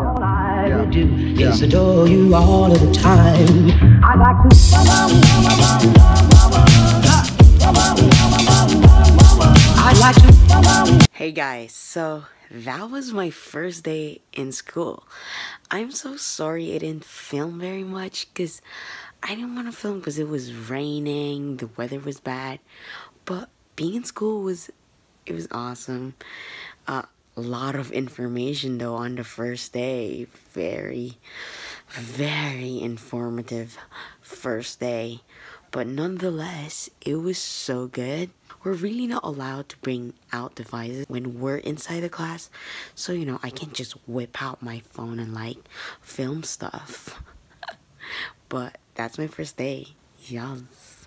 All I do is adore you all of the time. I like to. I like to. Hey guys, so that was my first day in school. I'm so sorry I didn't film very much because I didn't want to film because it was raining, the weather was bad. But being in school was it was awesome. Uh, a lot of information though on the first day. Very, very informative first day. But nonetheless, it was so good. We're really not allowed to bring out devices when we're inside the class. So, you know, I can't just whip out my phone and like film stuff. but that's my first day. Yes.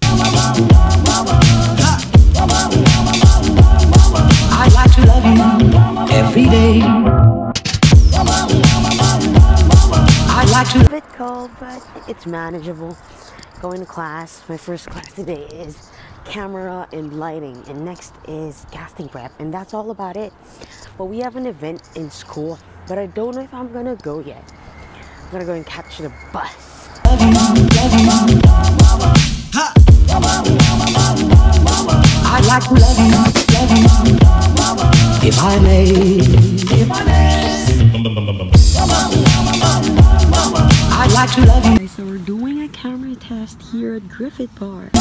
I like to love you every day. I like to. a bit cold, but it's manageable. Going to class. My first class today is camera and lighting, and next is casting prep, and that's all about it. But we have an event in school, but I don't know if I'm gonna go yet. I'm gonna go and catch the bus. I like I'd like to love you. Okay, so we're doing a camera test here at Griffith Park.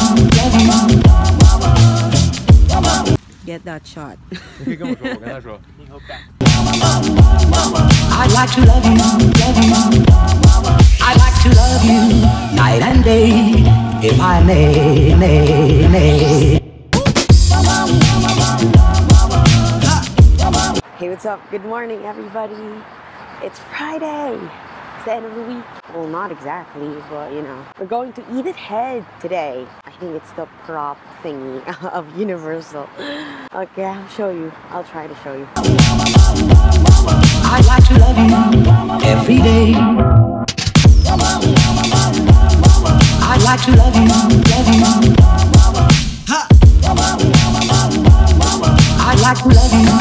Get that shot. I'd like to love you, love you. I'd like to love you night and day, if I may, may, may. What's up? Good morning, everybody. It's Friday. It's the end of the week. Well, not exactly, but you know. We're going to Edith Head today. I think it's the prop thingy of Universal. Okay, I'll show you. I'll try to show you. I like to love you every day. I like to love you, love you. I like to love you, love you.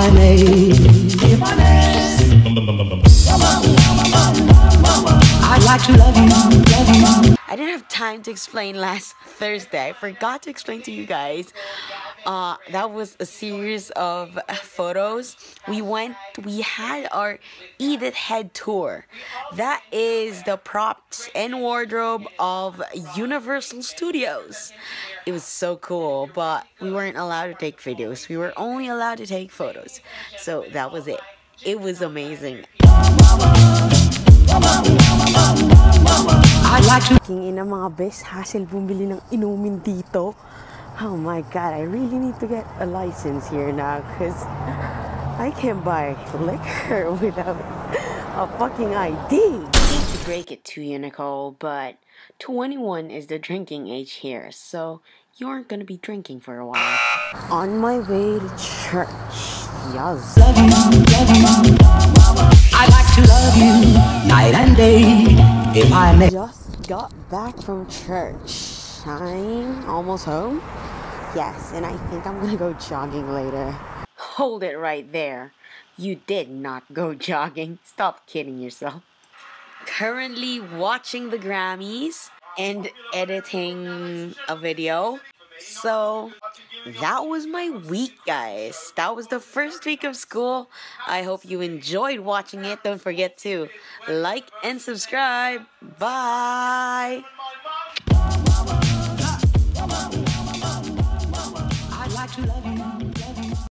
If I may, if I may. I like to love you. I didn't have time to explain last Thursday. I forgot to explain to you guys. Uh, that was a series of photos. We went, we had our Edith Head tour. That is the props and wardrobe of Universal Studios. It was so cool, but we weren't allowed to take videos. We were only allowed to take photos. So that was it. It was amazing. I like to. King ina mga best hassle bumili ng inumin dito. Oh my god, I really need to get a license here now because I can't buy liquor without a fucking ID. I hate to break it to you, Nichole, but 21 is the drinking age here, so you aren't gonna be drinking for a while. On my way to church. Yes. love you, love you. I like to love you night and day. I just got back from church. I'm almost home. Yes, and I think I'm gonna go jogging later. Hold it right there. You did not go jogging. Stop kidding yourself. Currently watching the Grammys and editing a video. So that was my week, guys. That was the first week of school. I hope you enjoyed watching it. Don't forget to like and subscribe. Bye. I like to love you.